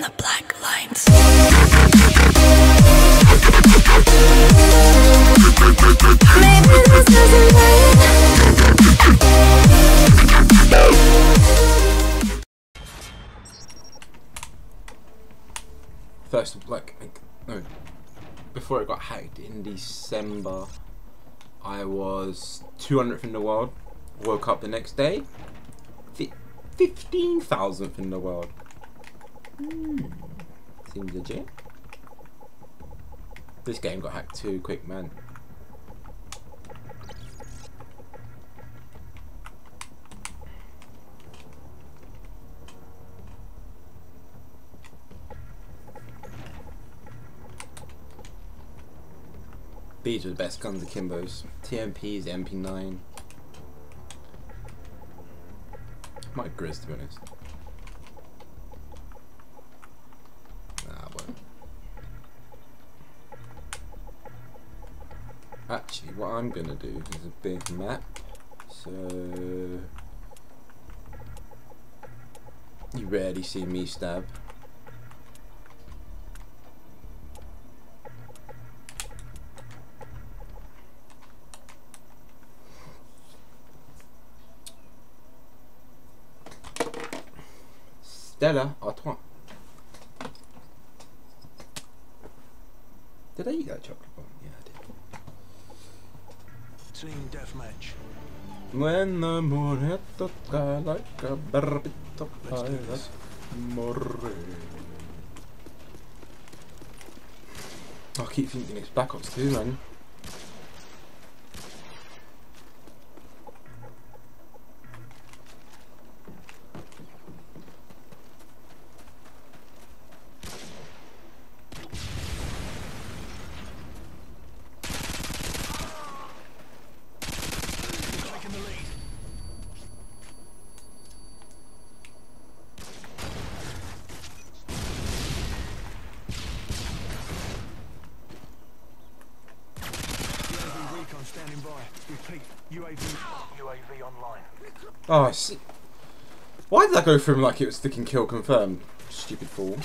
in the black lines. Maybe this doesn't matter. First, like, like, no, before it got hacked in December, I was 200th in the world. Woke up the next day, 15,000th in the world. Seems legit. This game got hacked too quick, man. These are the best guns akimbos. TMPs, MP9. Might Grizz to be honest. Actually, what I'm gonna do is a big map. So you rarely see me stab. Stella, à toi. Did I eat that chocolate bar? Yeah, I did. Team deathmatch. When the moon hit the sky like a bit of fire, this. more. I keep thinking it's Black Ops 2, man. Taking the lead. UAV recon standing by. Repeat. UAV. UAV online. Oh, I see. Why did that go from like it was stick and kill confirmed? Stupid fool.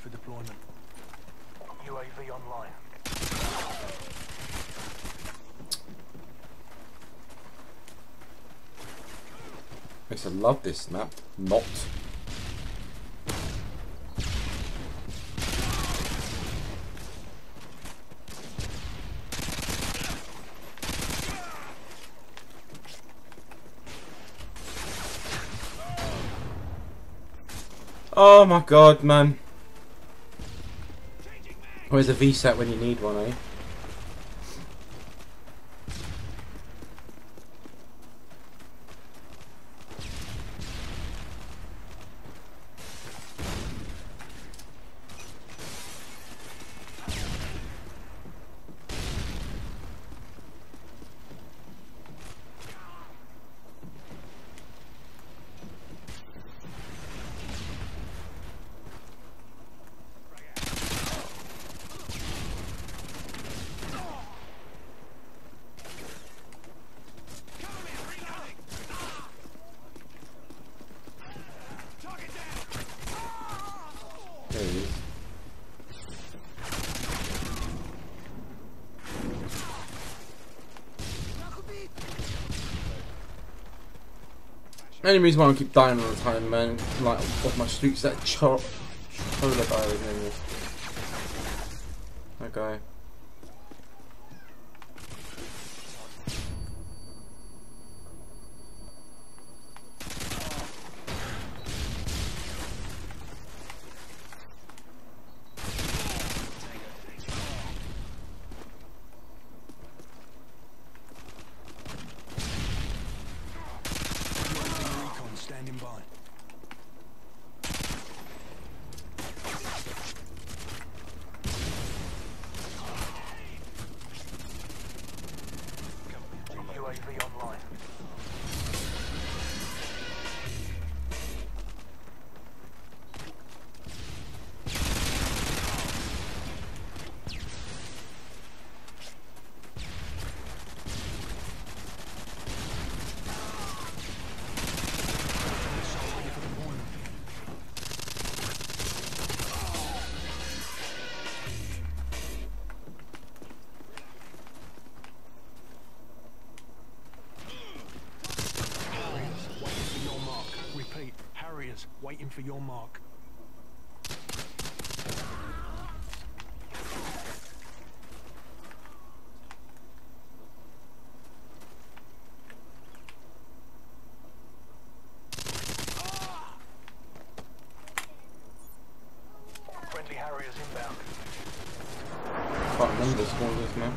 For deployment. UAV online. I used to love this map. Not. Oh my god, man. Where's a VSAT when you need one, eh? Only reason why I keep dying all the time, man, like off my streets, that chop. is. For your mark. Friendly Harriers inbound. Can't remember the score of this man.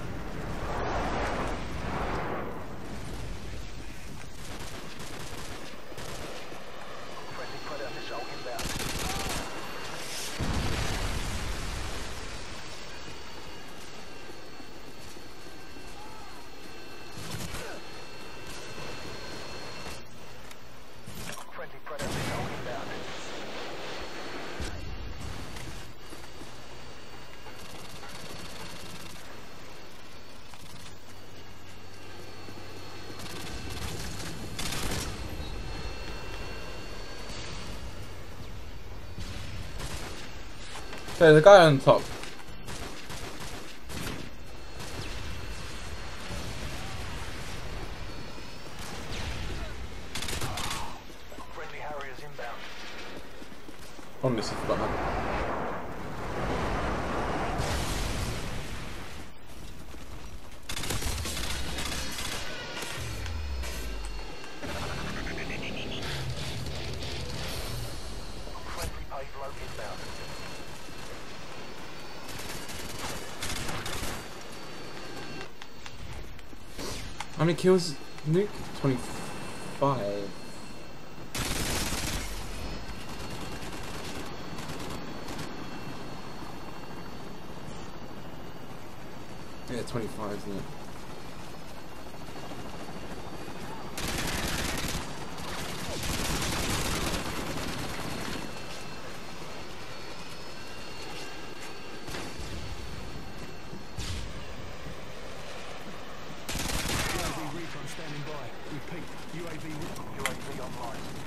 Friendly Predator missile inbound. Friendly Predator missile inbound. So a guy on top. Friendly Harriers inbound. On this is How many kills? Nuke? 25. Yeah, 25, isn't it? UAV recon standing by. Repeat, UAV UAV online.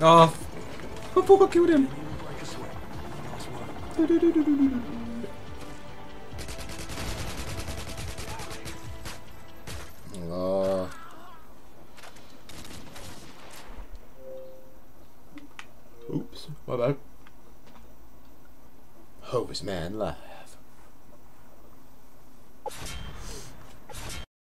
Oh, I thought I killed him. You will break a sweat. Nice work. Oh. Oops, my bad. Hovis man left.